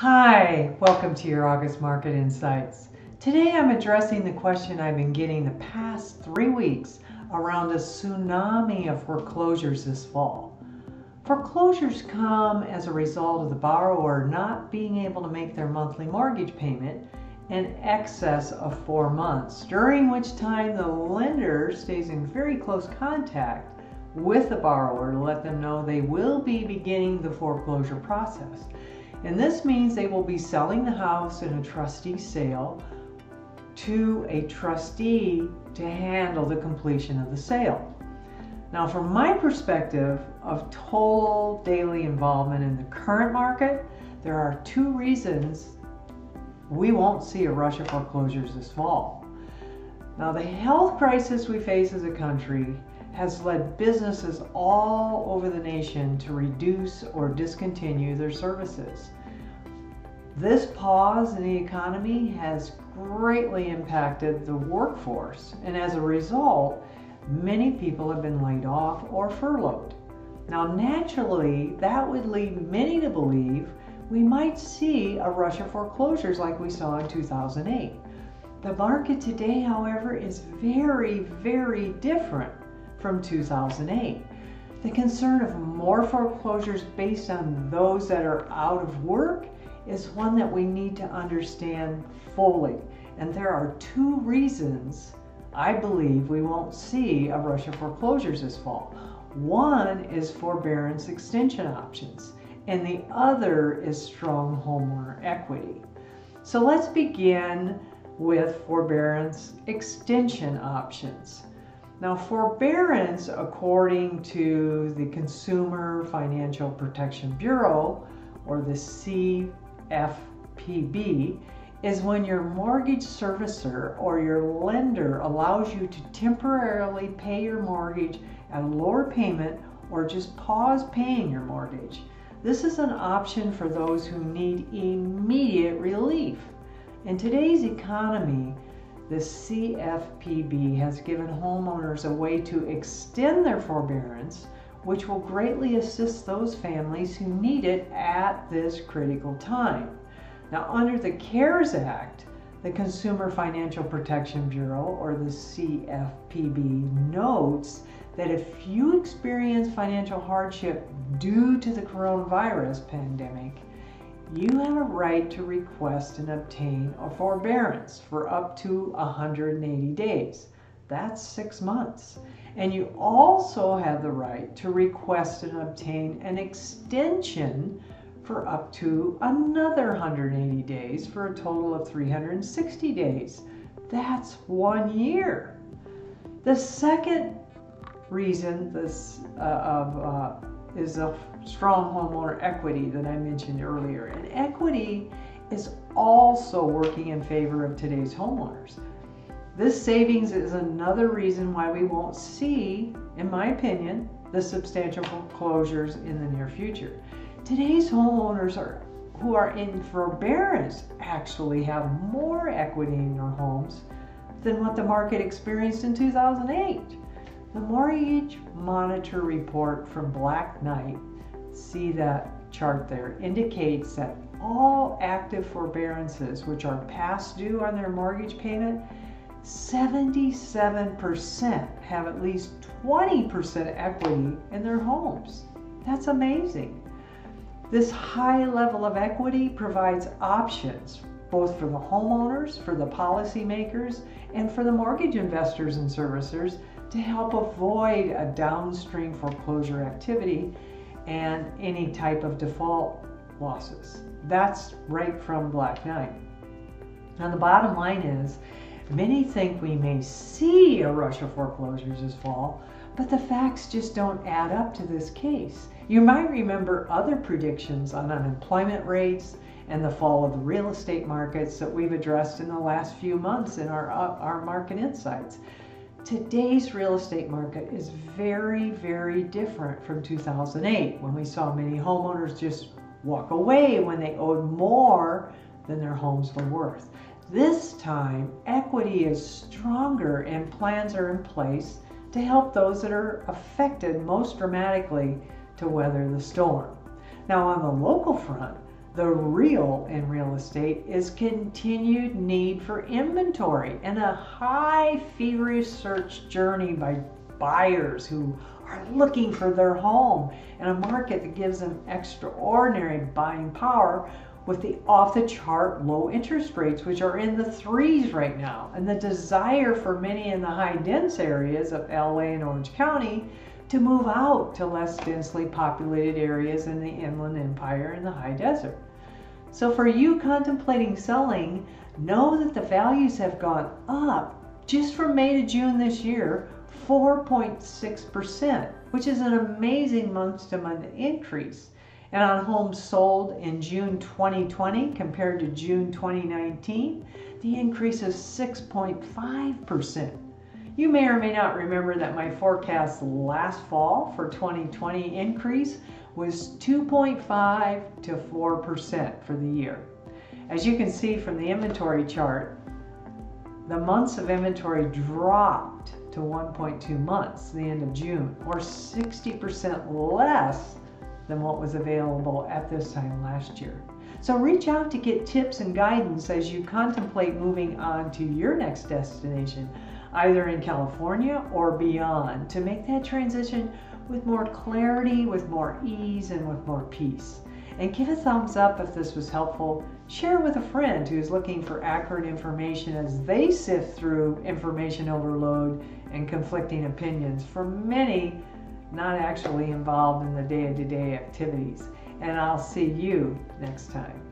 Hi, welcome to your August Market Insights. Today I'm addressing the question I've been getting the past three weeks around a tsunami of foreclosures this fall. Foreclosures come as a result of the borrower not being able to make their monthly mortgage payment in excess of four months, during which time the lender stays in very close contact with the borrower to let them know they will be beginning the foreclosure process. And this means they will be selling the house in a trustee sale to a trustee to handle the completion of the sale. Now, from my perspective of total daily involvement in the current market, there are two reasons we won't see a rush of foreclosures this fall. Now, the health crisis we face as a country has led businesses all over the nation to reduce or discontinue their services. This pause in the economy has greatly impacted the workforce, and as a result, many people have been laid off or furloughed. Now, naturally, that would lead many to believe we might see a rush of foreclosures like we saw in 2008. The market today, however, is very, very different from 2008. The concern of more foreclosures based on those that are out of work is one that we need to understand fully. And there are two reasons I believe we won't see a rush of foreclosures this fall. One is forbearance extension options, and the other is strong homeowner equity. So let's begin with forbearance extension options. Now, forbearance, according to the Consumer Financial Protection Bureau, or the CFPB, is when your mortgage servicer or your lender allows you to temporarily pay your mortgage at a lower payment or just pause paying your mortgage. This is an option for those who need immediate relief. In today's economy, the CFPB has given homeowners a way to extend their forbearance, which will greatly assist those families who need it at this critical time. Now, under the CARES Act, the Consumer Financial Protection Bureau, or the CFPB, notes that if you experience financial hardship due to the coronavirus pandemic, you have a right to request and obtain a forbearance for up to 180 days. That's six months. And you also have the right to request and obtain an extension for up to another 180 days for a total of 360 days. That's one year. The second reason this uh, of uh, is a strong homeowner equity that I mentioned earlier. And equity is also working in favor of today's homeowners. This savings is another reason why we won't see, in my opinion, the substantial foreclosures in the near future. Today's homeowners are who are in forbearance actually have more equity in their homes than what the market experienced in 2008. The Mortgage Monitor report from Black Knight, see that chart there, indicates that all active forbearances, which are past due on their mortgage payment, 77% have at least 20% equity in their homes. That's amazing. This high level of equity provides options both for the homeowners, for the policymakers, and for the mortgage investors and servicers to help avoid a downstream foreclosure activity and any type of default losses. That's right from Black Knight. Now, the bottom line is many think we may see a rush of foreclosures this fall, but the facts just don't add up to this case. You might remember other predictions on unemployment rates and the fall of the real estate markets that we've addressed in the last few months in our, uh, our market insights. Today's real estate market is very, very different from 2008 when we saw many homeowners just walk away when they owed more than their homes were worth. This time, equity is stronger and plans are in place to help those that are affected most dramatically to weather the storm. Now, on the local front, The real in real estate is continued need for inventory and a high feverish search journey by buyers who are looking for their home and a market that gives them extraordinary buying power with the off the chart low interest rates, which are in the threes right now, and the desire for many in the high dense areas of LA and Orange County to move out to less densely populated areas in the Inland Empire and the high desert. So, for you contemplating selling, know that the values have gone up just from May to June this year 4.6%, which is an amazing month to month increase. And on homes sold in June 2020 compared to June 2019, the increase is 6.5%. You may or may not remember that my forecast last fall for 2020 increase was 2.5 to 4% for the year. As you can see from the inventory chart, the months of inventory dropped to 1.2 months, the end of June, or 60% less than what was available at this time last year. So reach out to get tips and guidance as you contemplate moving on to your next destination, either in California or beyond, to make that transition with more clarity, with more ease, and with more peace. And give a thumbs up if this was helpful. Share with a friend who is looking for accurate information as they sift through information overload and conflicting opinions for many not actually involved in the day to day activities. And I'll see you next time.